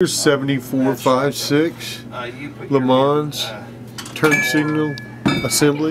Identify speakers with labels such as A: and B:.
A: Here's
B: 74, 5, 6,
A: Le Mans turn signal assembly.